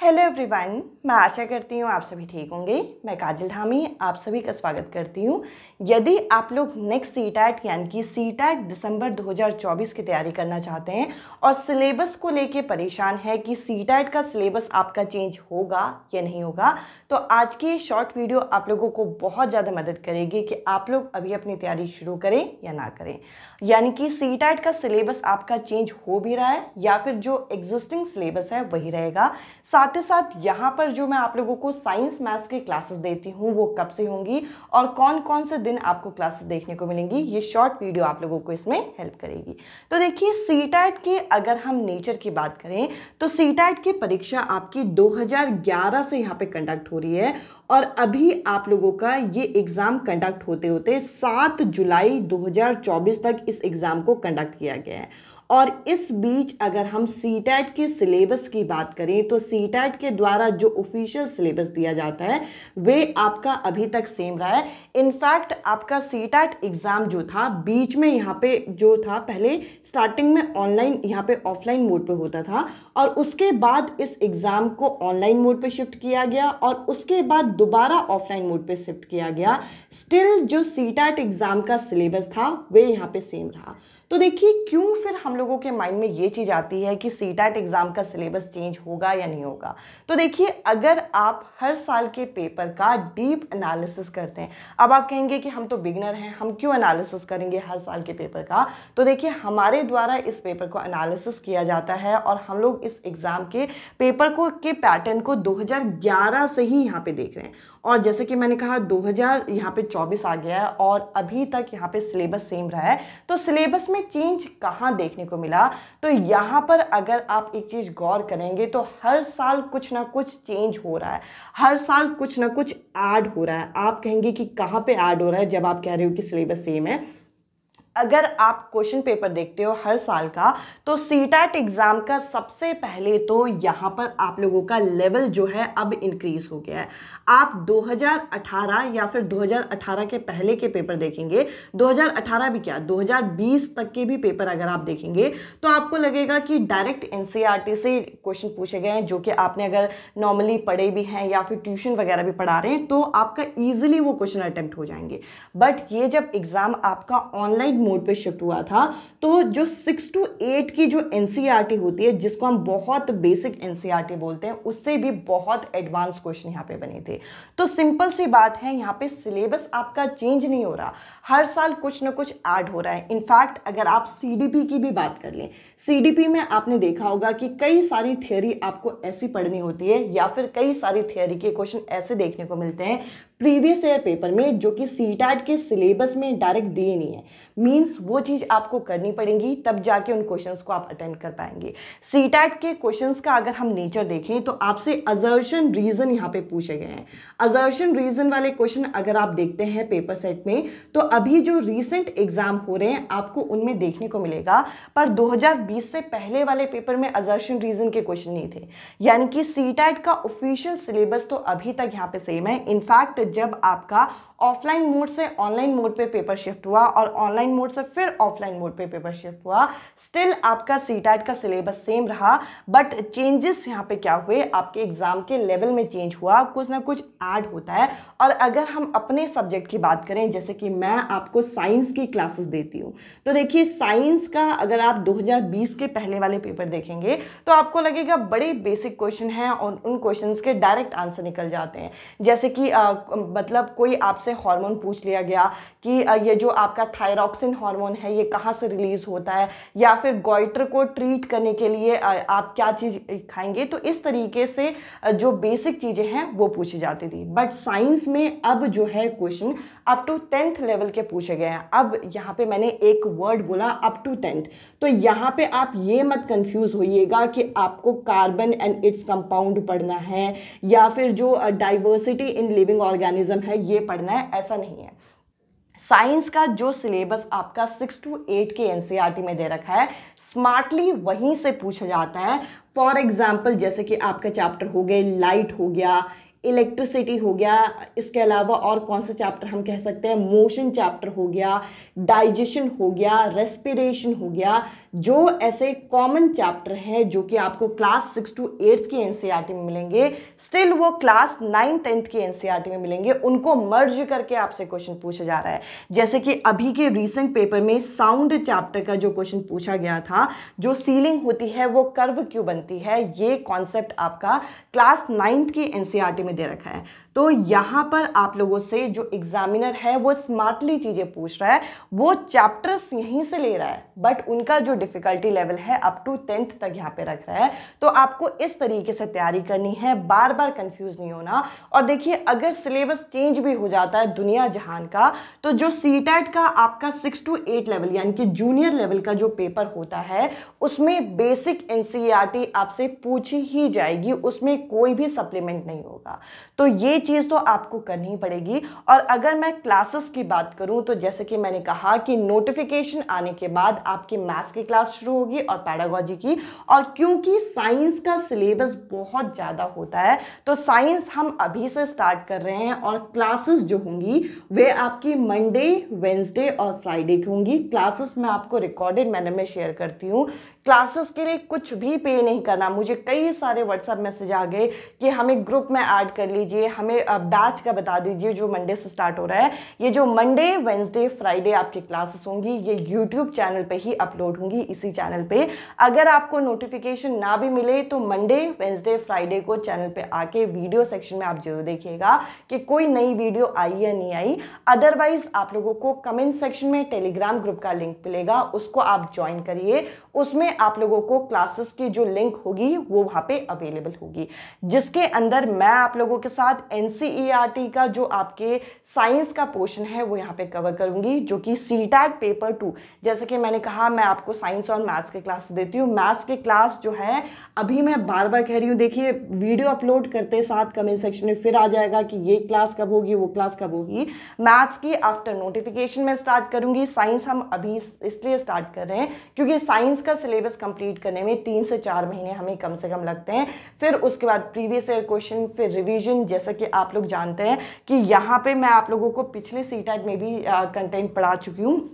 Hello everyone मैं आशा करती हूँ आप सभी ठीक होंगे। मैं काजल धामी, आप सभी का स्वागत करती हूँ। यदि आप लोग नेक्स्ट सी टैट यानी कि सी टैट दिसंबर 2024 की तैयारी करना चाहते हैं और सिलेबस को लेके परेशान है कि सी टैट का सिलेबस आपका चेंज होगा या नहीं होगा तो आज की शॉर्ट वीडियो आप लोगों को बहुत ज़्यादा मदद करेगी कि आप लोग अभी अपनी तैयारी शुरू करें या ना करें। यानी कि सी टैट का सिलेबस आपका चेंज हो भी रहा है या फिर जो एग्जिस्टिंग सिलेबस है वही रहेगा। साथ ही साथ यहाँ पर जो मैं आप लोगों को साइंस मैथ्स के क्लासेस देती हूँ, वो कब से होंगी और कौन कौन से दिन आपको क्लासेस देखने को मिलेंगी, ये शॉर्ट वीडियो आप लोगों को इसमें हेल्प करेगी। तो देखिए सी के अगर हम नेचर की बात करें तो सी की परीक्षा आपकी 2011 से यहाँ पे कंडक्ट हो रही है और अभी आप लोगों का ये एग्ज़ाम कंडक्ट होते होते 7 जुलाई 2024 तक इस एग्ज़ाम को कंडक्ट किया गया है। और इस बीच अगर हम सी टैट के सिलेबस की बात करें तो सी टैट के द्वारा जो ऑफिशियल सिलेबस दिया जाता है, वे आपका अभी तक सेम रहा है। इनफैक्ट आपका सी टैट एग्ज़ाम जो था, बीच में यहाँ पे जो था, पहले स्टार्टिंग में ऑनलाइन यहाँ पे ऑफलाइन मोड पे होता था और उसके बाद इस एग्ज़ाम को ऑनलाइन मोड पे शिफ्ट किया गया और उसके बाद दोबारा ऑफलाइन मोड पे शिफ्ट किया गया। स्टिल जो सी टैट एग्ज़ाम का सिलेबस था, वे यहाँ पे सेम रहा। तो देखिए, क्यों फिर हम लोगों के माइंड में ये चीज़ आती है कि सी एग्ज़ाम का सिलेबस चेंज होगा या नहीं होगा? तो देखिए, अगर आप हर साल के पेपर का डीप एनालिसिस करते हैं, अब आप कहेंगे कि हम तो बिगनर हैं, हम क्यों एनालिसिस करेंगे हर साल के पेपर का? तो देखिए, हमारे द्वारा इस पेपर को एनालिसिस किया जाता है और हम लोग इस एग्ज़ाम के पेपर को, के पैटर्न को 2011 से ही यहाँ पे देख रहे हैं। और जैसे कि मैंने कहा 2000 यहाँ पे 24 आ गया है और अभी तक यहाँ पे सिलेबस सेम रहा है। तो सिलेबस में चेंज कहाँ देखने को मिला? तो यहाँ पर अगर आप एक चीज़ गौर करेंगे तो हर साल कुछ ना कुछ चेंज हो रहा है। हर साल कुछ ना कुछ ऐड हो रहा है। आप कहेंगे कि कहाँ पे ऐड हो रहा है जब आप कह रहे हो कि सिलेबस सेम है। अगर आप क्वेश्चन पेपर देखते हो हर साल का तो सी एग्ज़ाम का सबसे पहले तो यहाँ पर आप लोगों का लेवल जो है अब इंक्रीज हो गया है। आप 2018 या फिर 2018 के पहले के पेपर देखेंगे 2018 भी क्या 2020 तक के भी पेपर अगर आप देखेंगे तो आपको लगेगा कि डायरेक्ट एन से क्वेश्चन पूछे गए हैं, जो कि आपने अगर नॉर्मली पढ़े भी हैं या फिर ट्यूशन वगैरह भी पढ़ा रहे हैं तो आपका ईजिली वो क्वेश्चन अटैम्प्ट हो जाएँगे। बट ये जब एग्ज़ाम आपका ऑनलाइन मोड पे शिफ्ट हुआ था तो जो सिक्स टू एट की जो एन e होती है, जिसको हम बहुत बेसिक एन e बोलते हैं, उससे भी बहुत एडवांस क्वेश्चन यहाँ पे बने थे। तो सिंपल सी बात है, यहाँ पे सिलेबस आपका चेंज नहीं हो रहा। हर साल कुछ ना कुछ ऐड हो रहा है। इनफैक्ट अगर आप सीडीपी की भी बात कर लें सी में आपने देखा होगा कि कई सारी थियोरी आपको ऐसी पढ़नी होती है, या फिर कई सारी थियोरी के क्वेश्चन ऐसे देखने को मिलते हैं प्रीवियस ईयर पेपर में, जो कि सी के सिलेबस में डायरेक्ट दिए नहीं है। मीन्स वो चीज़ आपको करनी पड़ेगी, तब जाके उन क्वेश्चंस को आप अटेंड कर पाएँगे। सी के क्वेश्चंस का अगर हम नेचर देखें तो आपसे अजर्शन रीज़न यहाँ पे पूछे गए हैं। अजर्शन रीज़न वाले क्वेश्चन अगर आप देखते हैं पेपर सेट में तो अभी जो रिसेंट एग्ज़ाम हो रहे हैं, आपको उनमें देखने को मिलेगा, पर 2020 से पहले वाले पेपर में अजर्शन रीज़न के क्वेश्चन नहीं थे। यानी कि सी का ऑफिशियल सिलेबस तो अभी तक यहाँ पे सेम है। इनफैक्ट जब आपका ऑफलाइन मोड से ऑनलाइन मोड पे पेपर शिफ्ट हुआ और ऑनलाइन मोड से फिर ऑफलाइन मोड पे पेपर शिफ्ट हुआ। स्टिल आपका सी का सिलेबस सेम रहा बट चेंजेस यहाँ पे क्या हुए? आपके एग्ज़ाम के लेवल में चेंज हुआ कुछ ना कुछ ऐड होता है। और अगर हम अपने सब्जेक्ट की बात करें जैसे कि मैं आपको साइंस की क्लासेस देती हूँ तो देखिए साइंस का अगर आप 2020 के पहले वाले पेपर देखेंगे तो आपको लगेगा बड़े बेसिक क्वेश्चन हैं और उन क्वेश्चन के डायरेक्ट आंसर निकल जाते हैं। जैसे कि आ, मतलब कोई आपसे से हार्मोन पूछ लिया गया कि ये जो आपका थायरॉक्सिन हार्मोन है, ये कहाँ से रिलीज़ होता है? या फिर गोइटर को ट्रीट करने के लिए आप क्या चीज़ खाएँगे? तो इस तरीके से जो बेसिक चीज़ें हैं, वो पूछी जाती थी। बट साइंस में अब जो है question up to tenth level के पूछे गए हैं। अब यहाँ पे मैंने एक वर्ड बोला अप टू टेंथ तो यहाँ पे आप ये मत कंफ्यूज होइएगा कि आपको कार्बन एंड इट्स कंपाउंड पढ़ना है, या फिर जो डाइवर्सिटी इन लिविंग ऑर्गेनिज्म है, ये पढ़ना है। ऐसा नहीं है। साइंस का जो सिलेबस आपका सिक्स टू एट के एनसीईआरटी में दे रखा है, स्मार्टली वहीं से पूछा जाता है। फॉर एग्ज़ाम्पल जैसे कि आपका चैप्टर हो गए, लाइट हो गया इलेक्ट्रिसिटी हो गया, इसके अलावा और कौन सा चैप्टर हम कह सकते हैं? मोशन चैप्टर हो गया, डाइजेशन हो गया, रेस्पिरेशन हो गया, जो ऐसे कॉमन चैप्टर हैं जो कि आपको क्लास सिक्स टू एट्थ की एनसीईआरटी में मिलेंगे, स्टिल वो क्लास नाइन टेंथ की एनसीईआरटी में मिलेंगे, उनको मर्ज करके आपसे क्वेश्चन पूछा जा रहा है। जैसे कि अभी के रिसेंट पेपर में साउंड चैप्टर का जो क्वेश्चन पूछा गया था, जो सीलिंग होती है, वो कर्व क्यों बनती है? ये कॉन्सेप्ट आपका क्लास नाइन्थ की एनसीईआरटी में दे रखा है। तो यहाँ पर आप लोगों से जो एग्जामिनर है, वो स्मार्टली चीज़ें पूछ रहा है। वो चैप्टर्स यहीं से ले रहा है बट उनका जो डिफिकल्टी लेवल है अप टू टेंथ तक यहाँ पे रख रहा है। तो आपको इस तरीके से तैयारी करनी है बार बार कंफ्यूज नहीं होना। और देखिए, अगर सिलेबस चेंज भी हो जाता है दुनिया जहान का तो जो सी का आपका सिक्स टू एट लेवल यानी कि जूनियर लेवल का जो पेपर होता है, उसमें बेसिक एनसीईआरटी आपसे पूछी ही जाएगी, उसमें कोई भी सप्लीमेंट नहीं होगा। तो ये चीज़ तो आपको करनी पड़ेगी। और अगर मैं क्लासेस की बात करूँ तो जैसे कि मैंने कहा कि नोटिफिकेशन आने के बाद आपकी मैथ्स की क्लास शुरू होगी और पैडागोजी की। और क्योंकि साइंस का सिलेबस बहुत ज़्यादा होता है तो साइंस हम अभी से स्टार्ट कर रहे हैं और क्लासेस जो होंगी, वे आपकी मंडे वेंसडे और फ्राइडे की होंगी। क्लासेस मैं आपको रिकॉर्डेड मैनर में शेयर करती हूँ। क्लासेस के लिए कुछ भी पे नहीं करना। मुझे कई सारे व्हाट्सएप मैसेज आ गए कि हमें ग्रुप में ऐड कर लीजिए। हमें बैच का बता दीजिए जो मंडे से स्टार्ट हो रहा है। ये जो मंडे वेंसडे फ्राइडे आपकी क्लासेस होंगी, ये यूट्यूब चैनल पे ही अपलोड होंगी, इसी चैनल पे। अगर आपको नोटिफिकेशन ना भी मिले तो मंडे वेंसडे फ्राइडे को चैनल पे आके वीडियो सेक्शन में आप ज़रूर देखिएगा कि कोई नई वीडियो आई या नहीं आई। अदरवाइज़ आप लोगों को कमेंट सेक्शन में टेलीग्राम ग्रुप का लिंक मिलेगा, उसको आप ज्वाइन करिए। उसमें आप लोगों को क्लासेस की जो लिंक होगी, वो वहाँ पे अवेलेबल होगी। जिसके अंदर मैं आप लोगों के साथ एन e का जो आपके साइंस का पोर्शन है, वो यहाँ पे कवर करूँगी, जो कि सी पेपर टू जैसे कि मैंने कहा, मैं आपको साइंस और मैथ्स के क्लास देती हूँ। मैथ्स के क्लास जो है, अभी मैं बार बार कह रही हूँ, देखिए वीडियो अपलोड करते साथ कमेंट सेक्शन में फिर आ जाएगा कि ये क्लास कब होगी, वो क्लास कब होगी। मैथ्स की आफ्टर नोटिफिकेशन में स्टार्ट करूँगी। साइंस हम अभी इसलिए स्टार्ट कर रहे हैं, क्योंकि साइंस का सिलेबस कंप्लीट करने में तीन से चार महीने हमें कम से कम लगते हैं। फिर उसके बाद प्रीवियस ईयर क्वेश्चन फिर रिवीजन जैसा कि आप लोग जानते हैं कि यहाँ पे मैं आप लोगों को पिछले सी में भी कंटेंट पढ़ा चुकी हूँ।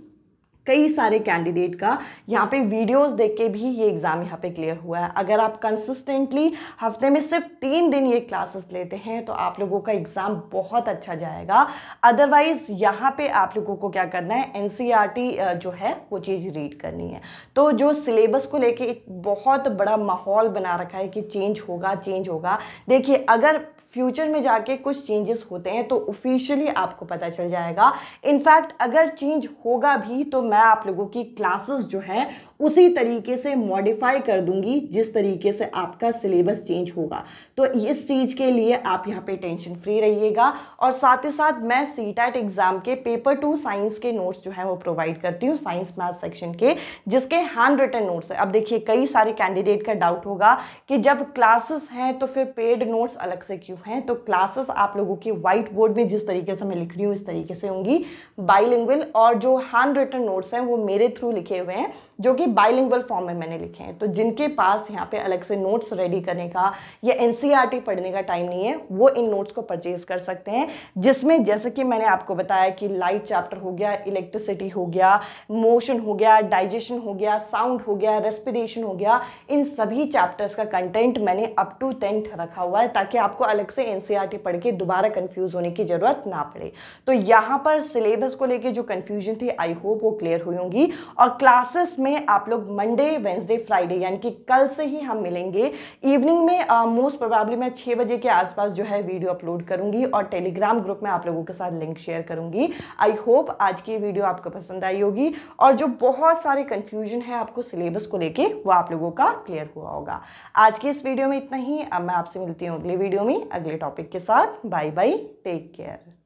कई सारे कैंडिडेट का यहाँ पे वीडियोस देख के भी ये एग्ज़ाम यहाँ पे क्लियर हुआ है। अगर आप कंसिस्टेंटली हफ़्ते में सिर्फ़ तीन दिन ये क्लासेस लेते हैं तो आप लोगों का एग्ज़ाम बहुत अच्छा जाएगा। अदरवाइज़ यहाँ पे आप लोगों को क्या करना है एन e जो है, वो चीज़ रीड करनी है। तो जो सिलेबस को लेके एक बहुत बड़ा माहौल बना रखा है कि चेंज होगा चेंज होगा। देखिए, अगर फ्यूचर में जाके कुछ चेंजेस होते हैं तो ऑफिशियली आपको पता चल जाएगा। इनफैक्ट अगर चेंज होगा भी तो मैं आप लोगों की क्लासेस जो हैं, उसी तरीके से मॉडिफाई कर दूँगी, जिस तरीके से आपका सिलेबस चेंज होगा। तो इस चीज़ के लिए आप यहाँ पे टेंशन फ्री रहिएगा, और साथ ही साथ मैं सी टैट एग्ज़ाम के पेपर टू साइंस के नोट्स जो है, वो प्रोवाइड करती हूँ साइंस मैथ सेक्शन के, जिसके हैंड रिटन नोट्स है। अब देखिए, कई सारे कैंडिडेट का डाउट होगा कि जब क्लासेस हैं तो फिर पेड नोट्स अलग से क्यों हैं तो क्लासेस आप लोगों की व्हाइट बोर्ड में जिस तरीके से मैं लिख रही हूँ, इस तरीके से होंगी। बाइलिंगुअल और जो हैंड रिटन नोट्स हैं, वो मेरे थ्रू लिखे हुए हैं। जो कि बाइलिंगुअल फॉर्म में मैंने लिखे हैं। तो जिनके पास यहाँ पे अलग से नोट्स रेडी करने का या एन e पढ़ने का टाइम नहीं है, वो इन नोट्स को परचेज कर सकते हैं। जिसमें जैसे कि मैंने आपको बताया कि लाइट चैप्टर हो गया इलेक्ट्रिसिटी हो गया मोशन हो गया डाइजेशन हो गया साउंड हो गया रेस्पिरेशन हो गया, इन सभी चैप्टर्स का कंटेंट मैंने अप टू टेंथ रखा हुआ है, ताकि आपको अलग से एनसीईआरटी पढ़ के दोबारा कन्फ्यूज़ होने की ज़रूरत ना पड़े। तो यहाँ पर सिलेबस को लेकर जो कन्फ्यूज़न थी आई होप वो क्लियर हुई होंगी। और क्लासेस में आप लोग मंडे वेंसडे फ्राइडे यानी कि कल से ही हम मिलेंगे। इवनिंग में मोस्ट प्रोबेबली मैं छः बजे के आसपास जो है वीडियो अपलोड करूँगी और टेलीग्राम ग्रुप में आप लोगों के साथ लिंक शेयर करूँगी। आई होप आज की वीडियो आपको पसंद आई होगी और जो बहुत सारे कंफ्यूजन है आपको सिलेबस को लेके, वो आप लोगों का क्लियर हुआ होगा। आज की इस वीडियो में इतना ही। अब मैं आपसे मिलती हूँ अगले वीडियो में। अगले टॉपिक के साथ। Bye bye take care